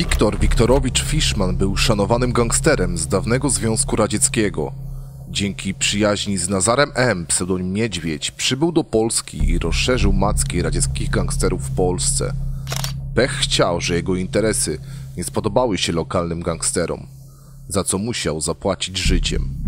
Wiktor Wiktorowicz Fiszman był szanowanym gangsterem z dawnego Związku Radzieckiego. Dzięki przyjaźni z Nazarem M., pseudonim Niedźwiedź, przybył do Polski i rozszerzył macki radzieckich gangsterów w Polsce. Pech chciał, że jego interesy nie spodobały się lokalnym gangsterom, za co musiał zapłacić życiem.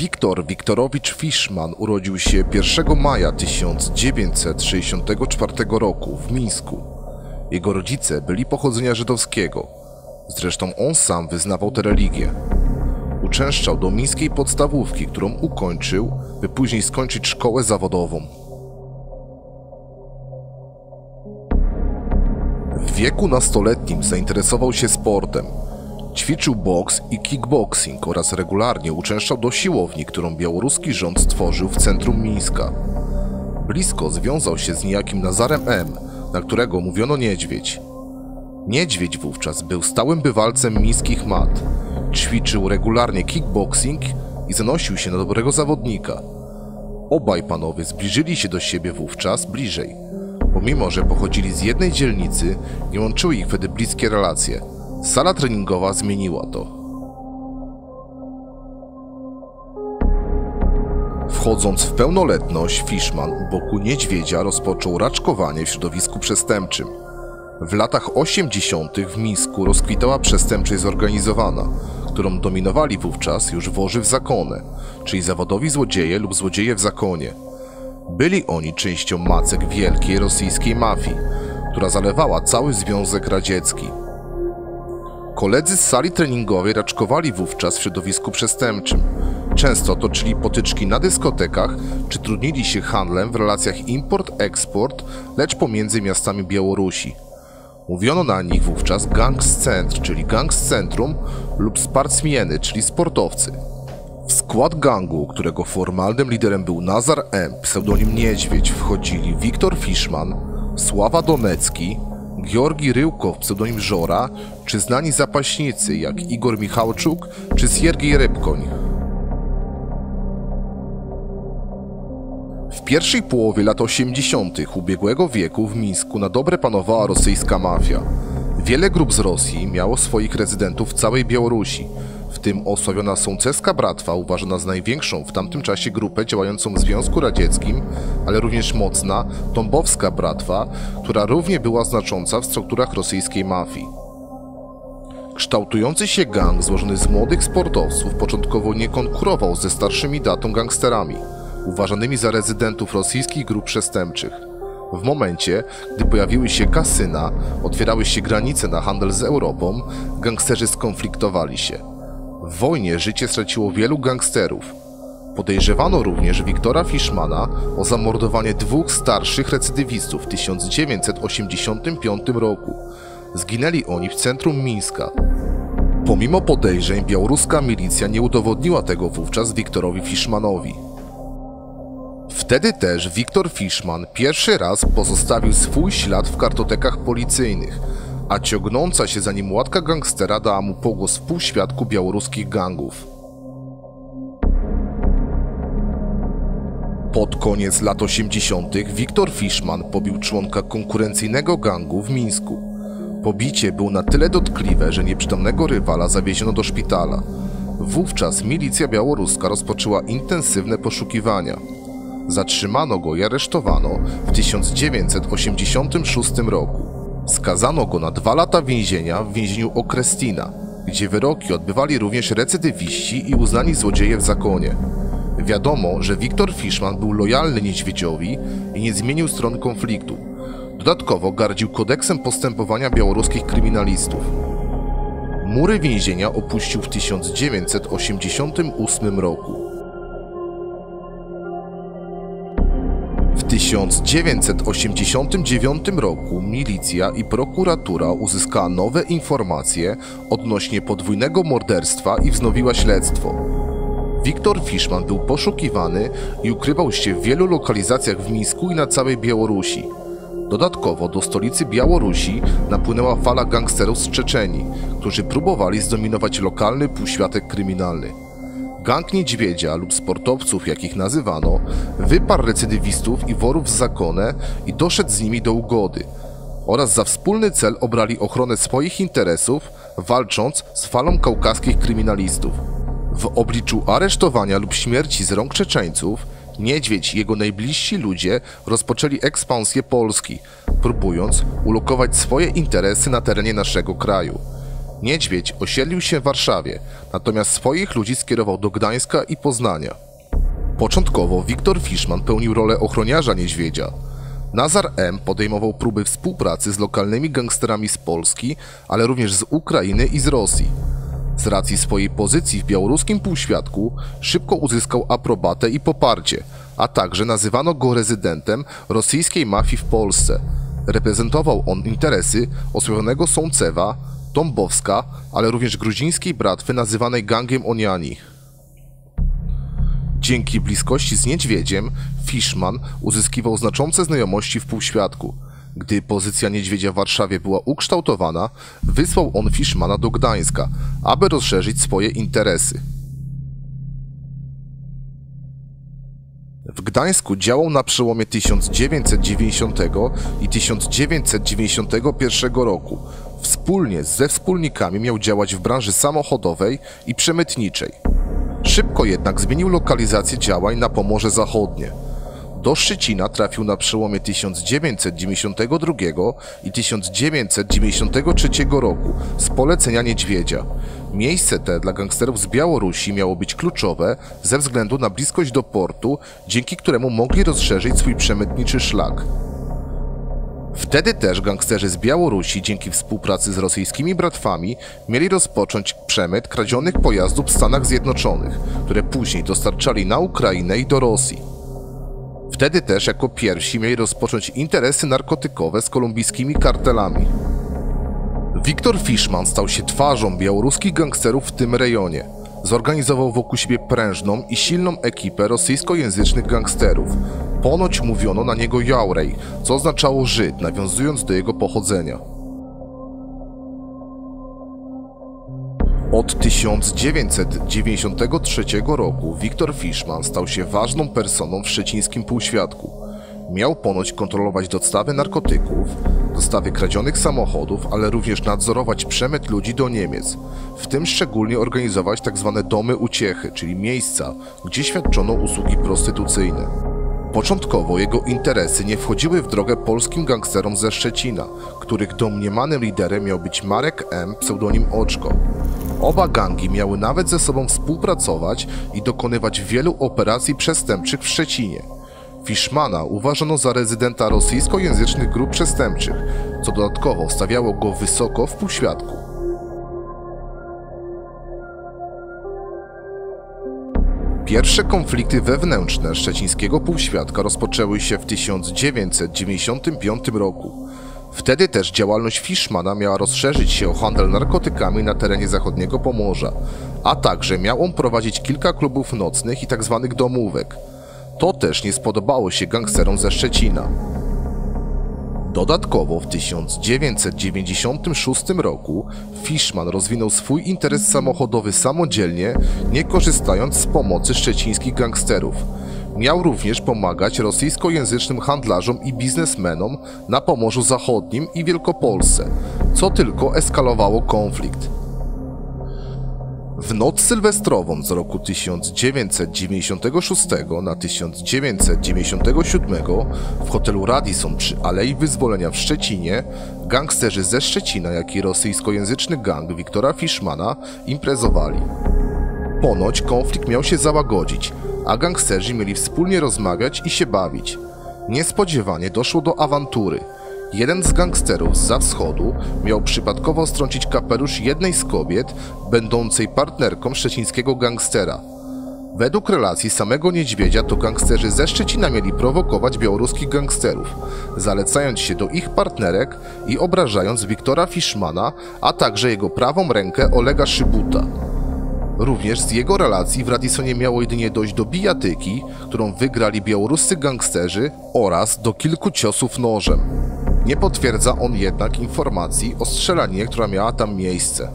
Wiktor Wiktorowicz Fiszman urodził się 1 maja 1964 roku w Mińsku. Jego rodzice byli pochodzenia żydowskiego. Zresztą on sam wyznawał tę religię. Uczęszczał do mińskiej podstawówki, którą ukończył, by później skończyć szkołę zawodową. W wieku nastoletnim zainteresował się sportem. Ćwiczył boks i kickboxing oraz regularnie uczęszczał do siłowni, którą białoruski rząd stworzył w centrum Mińska. Blisko związał się z niejakim Nazarem M., na którego mówiono niedźwiedź. Niedźwiedź wówczas był stałym bywalcem mińskich mat. Ćwiczył regularnie kickboxing i zanosił się na dobrego zawodnika. Obaj panowie zbliżyli się do siebie wówczas bliżej. Pomimo, że pochodzili z jednej dzielnicy, nie łączyły ich wtedy bliskie relacje. Sala treningowa zmieniła to. Wchodząc w pełnoletność, Fishman u boku niedźwiedzia rozpoczął raczkowanie w środowisku przestępczym. W latach 80. w Mińsku rozkwitała przestępczość zorganizowana, którą dominowali wówczas już woży w zakone, czyli zawodowi złodzieje lub złodzieje w zakonie. Byli oni częścią macek wielkiej rosyjskiej mafii, która zalewała cały Związek Radziecki. Koledzy z sali treningowej raczkowali wówczas w środowisku przestępczym. Często toczyli potyczki na dyskotekach, czy trudnili się handlem w relacjach import-eksport, lecz pomiędzy miastami Białorusi. Mówiono na nich wówczas gangcentr, czyli gang z centrum, lub sportsmieny, czyli sportowcy. W skład gangu, którego formalnym liderem był Nazar M., pseudonim Niedźwiedź, wchodzili Wiktor Fiszman, Sława Donecki, Georgi Ryłkow, pseudonim Żora, czy znani zapaśnicy jak Igor Michałczuk czy Siergiej Rybkoń. W pierwszej połowie lat 80. ubiegłego wieku w Mińsku na dobre panowała rosyjska mafia. Wiele grup z Rosji miało swoich rezydentów w całej Białorusi, w tym osławiona Sąceska Bratwa, uważana za największą w tamtym czasie grupę działającą w Związku Radzieckim, ale również mocna Dąbowska Bratwa, która równie była znacząca w strukturach rosyjskiej mafii. Kształtujący się gang złożony z młodych sportowców początkowo nie konkurował ze starszymi datą gangsterami, uważanymi za rezydentów rosyjskich grup przestępczych. W momencie, gdy pojawiły się kasyna, otwierały się granice na handel z Europą, gangsterzy skonfliktowali się. W wojnie życie straciło wielu gangsterów. Podejrzewano również Wiktora Fiszmana o zamordowanie dwóch starszych recydywistów w 1985 roku. Zginęli oni w centrum Mińska. Pomimo podejrzeń, białoruska milicja nie udowodniła tego wówczas Wiktorowi Fiszmanowi. Wtedy też Wiktor Fiszman pierwszy raz pozostawił swój ślad w kartotekach policyjnych, a ciągnąca się za nim łatka gangstera dała mu pogłos w półświadku białoruskich gangów. Pod koniec lat 80. Wiktor Fiszman pobił członka konkurencyjnego gangu w Mińsku. Pobicie było na tyle dotkliwe, że nieprzytomnego rywala zawieziono do szpitala. Wówczas milicja białoruska rozpoczęła intensywne poszukiwania. Zatrzymano go i aresztowano w 1986 roku. Skazano go na dwa lata więzienia w więzieniu Okrestina, gdzie wyroki odbywali również recydywiści i uznani złodzieje w zakonie. Wiadomo, że Wiktor Fishman był lojalny niedźwiedziowi i nie zmienił stron konfliktu. Dodatkowo gardził kodeksem postępowania białoruskich kryminalistów. Mury więzienia opuścił w 1988 roku. 1989 roku milicja i prokuratura uzyskała nowe informacje odnośnie podwójnego morderstwa i wznowiła śledztwo. Wiktor Fishman był poszukiwany i ukrywał się w wielu lokalizacjach w Mińsku i na całej Białorusi. Dodatkowo do stolicy Białorusi napłynęła fala gangsterów z Czeczenii, którzy próbowali zdominować lokalny półświatek kryminalny. Gang Niedźwiedzia lub sportowców, jak ich nazywano, wyparł recydywistów i worów z zakonę i doszedł z nimi do ugody. Oraz za wspólny cel obrali ochronę swoich interesów, walcząc z falą kaukaskich kryminalistów. W obliczu aresztowania lub śmierci z rąk Czeczeńców, Niedźwiedź i jego najbliżsi ludzie rozpoczęli ekspansję Polski, próbując ulokować swoje interesy na terenie naszego kraju. Niedźwiedź osiedlił się w Warszawie, natomiast swoich ludzi skierował do Gdańska i Poznania. Początkowo Wiktor Fishman pełnił rolę ochroniarza niedźwiedzia. Nazar M. podejmował próby współpracy z lokalnymi gangsterami z Polski, ale również z Ukrainy i z Rosji. Z racji swojej pozycji w białoruskim półświadku szybko uzyskał aprobatę i poparcie, a także nazywano go rezydentem rosyjskiej mafii w Polsce. Reprezentował on interesy osławionego Sącewa, Dąbowska, ale również gruzińskiej bratwy nazywanej gangiem Oniani. Dzięki bliskości z niedźwiedziem, Fishman uzyskiwał znaczące znajomości w półświadku. Gdy pozycja niedźwiedzia w Warszawie była ukształtowana, wysłał on Fishmana do Gdańska, aby rozszerzyć swoje interesy. W Gdańsku działał na przełomie 1990 i 1991 roku. Wspólnie ze wspólnikami miał działać w branży samochodowej i przemytniczej. Szybko jednak zmienił lokalizację działań na Pomorze Zachodnie. Do Szczecina trafił na przełomie 1992 i 1993 roku z polecenia Niedźwiedzia. Miejsce te dla gangsterów z Białorusi miało być kluczowe ze względu na bliskość do portu, dzięki któremu mogli rozszerzyć swój przemytniczy szlak. Wtedy też gangsterzy z Białorusi dzięki współpracy z rosyjskimi bratwami mieli rozpocząć przemyt kradzionych pojazdów w Stanach Zjednoczonych, które później dostarczali na Ukrainę i do Rosji. Wtedy też jako pierwsi mieli rozpocząć interesy narkotykowe z kolumbijskimi kartelami. Wiktor Fishman stał się twarzą białoruskich gangsterów w tym rejonie. Zorganizował wokół siebie prężną i silną ekipę rosyjskojęzycznych gangsterów. Ponoć mówiono na niego Jaurej, co oznaczało Żyd, nawiązując do jego pochodzenia. Od 1993 roku Wiktor Fishman stał się ważną personą w szczecińskim półświadku. Miał ponoć kontrolować dostawy narkotyków, dostawy kradzionych samochodów, ale również nadzorować przemyt ludzi do Niemiec, w tym szczególnie organizować tzw. Tak domy uciechy, czyli miejsca, gdzie świadczono usługi prostytucyjne. Początkowo jego interesy nie wchodziły w drogę polskim gangsterom ze Szczecina, których domniemanym liderem miał być Marek M., pseudonim Oczko. Oba gangi miały nawet ze sobą współpracować i dokonywać wielu operacji przestępczych w Szczecinie. Fishmana uważano za rezydenta rosyjskojęzycznych grup przestępczych, co dodatkowo stawiało go wysoko w półświadku. Pierwsze konflikty wewnętrzne szczecińskiego półświadka rozpoczęły się w 1995 roku. Wtedy też działalność Fishmana miała rozszerzyć się o handel narkotykami na terenie zachodniego Pomorza, a także miał on prowadzić kilka klubów nocnych i tzw. Tak domówek. To też nie spodobało się gangsterom ze Szczecina. Dodatkowo w 1996 roku Fishman rozwinął swój interes samochodowy samodzielnie, nie korzystając z pomocy szczecińskich gangsterów. Miał również pomagać rosyjskojęzycznym handlarzom i biznesmenom na Pomorzu Zachodnim i Wielkopolsce, co tylko eskalowało konflikt. W noc sylwestrową z roku 1996 na 1997 w hotelu Radisson przy Alei Wyzwolenia w Szczecinie gangsterzy ze Szczecina, jak i rosyjskojęzyczny gang Wiktora Fishmana imprezowali. Ponoć konflikt miał się załagodzić, a gangsterzy mieli wspólnie rozmawiać i się bawić. Niespodziewanie doszło do awantury. Jeden z gangsterów za wschodu miał przypadkowo strącić kapelusz jednej z kobiet, będącej partnerką szczecińskiego gangstera. Według relacji samego niedźwiedzia to gangsterzy ze Szczecina mieli prowokować białoruskich gangsterów, zalecając się do ich partnerek i obrażając Wiktora Fiszmana, a także jego prawą rękę Olega Szybuta. Również z jego relacji w Radisonie miało jedynie dojść do bijatyki, którą wygrali białoruscy gangsterzy oraz do kilku ciosów nożem. Nie potwierdza on jednak informacji o strzelaninie, która miała tam miejsce.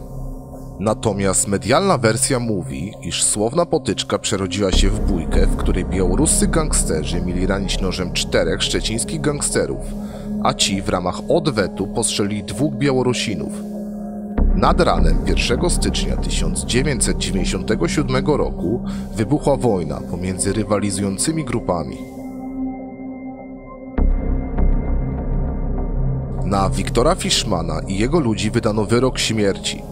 Natomiast medialna wersja mówi, iż słowna potyczka przerodziła się w bójkę, w której białoruscy gangsterzy mieli ranić nożem czterech szczecińskich gangsterów, a ci w ramach odwetu postrzelili dwóch Białorusinów. Nad ranem 1 stycznia 1997 roku wybuchła wojna pomiędzy rywalizującymi grupami. Na Wiktora Fiszmana i jego ludzi wydano wyrok śmierci.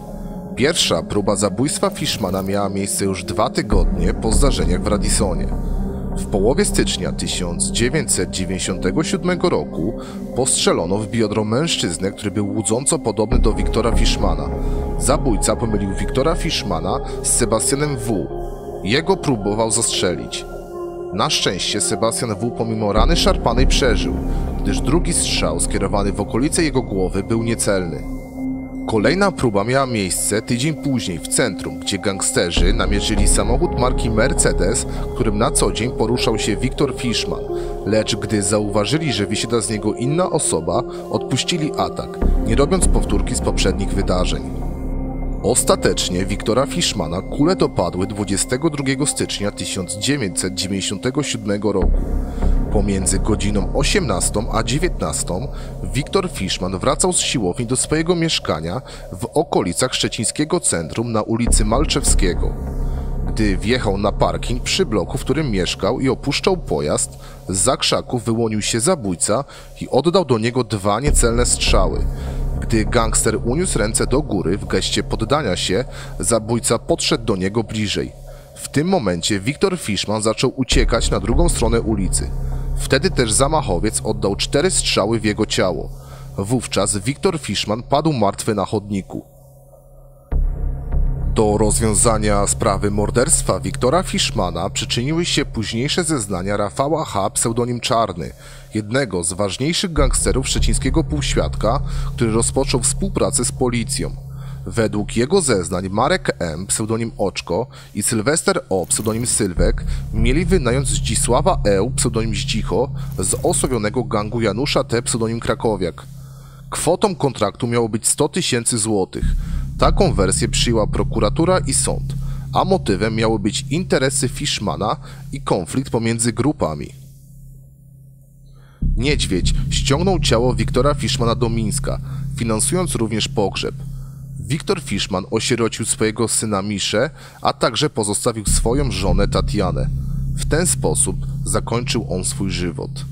Pierwsza próba zabójstwa Fiszmana miała miejsce już dwa tygodnie po zdarzeniach w Radisonie. W połowie stycznia 1997 roku postrzelono w biodro mężczyznę, który był łudząco podobny do Wiktora Fiszmana. Zabójca pomylił Wiktora Fiszmana z Sebastianem W. Jego próbował zastrzelić. Na szczęście Sebastian W. pomimo rany szarpanej przeżył, gdyż drugi strzał skierowany w okolice jego głowy był niecelny. Kolejna próba miała miejsce tydzień później w centrum, gdzie gangsterzy namierzyli samochód marki Mercedes, którym na co dzień poruszał się Wiktor Fiszman, lecz gdy zauważyli, że wysiada z niego inna osoba, odpuścili atak, nie robiąc powtórki z poprzednich wydarzeń. Ostatecznie Wiktora Fiszmana kule dopadły 22 stycznia 1997 roku. Pomiędzy godziną 18 a 19 Wiktor Fiszman wracał z siłowni do swojego mieszkania w okolicach szczecińskiego centrum na ulicy Malczewskiego. Gdy wjechał na parking przy bloku, w którym mieszkał i opuszczał pojazd, z za krzaków wyłonił się zabójca i oddał do niego dwa niecelne strzały. Gdy gangster uniósł ręce do góry w geście poddania się, zabójca podszedł do niego bliżej. W tym momencie Wiktor Fiszman zaczął uciekać na drugą stronę ulicy. Wtedy też zamachowiec oddał cztery strzały w jego ciało. Wówczas Wiktor Fiszman padł martwy na chodniku. Do rozwiązania sprawy morderstwa Wiktora Fiszmana przyczyniły się późniejsze zeznania Rafała H., pseudonim Czarny, jednego z ważniejszych gangsterów szczecińskiego półświadka, który rozpoczął współpracę z policją. Według jego zeznań Marek M., pseudonim Oczko i Sylwester O., pseudonim Sylwek mieli wynająć Zdzisława E., pseudonim Zdzicho z osławionego gangu Janusza T., pseudonim Krakowiak. Kwotą kontraktu miało być 100 tysięcy złotych. Taką wersję przyjęła prokuratura i sąd, a motywem miały być interesy Fiszmana i konflikt pomiędzy grupami. Niedźwiedź ściągnął ciało Wiktora Fiszmana do Mińska, finansując również pogrzeb. Wiktor Fiszman osierocił swojego syna Miszę, a także pozostawił swoją żonę Tatianę. W ten sposób zakończył on swój żywot.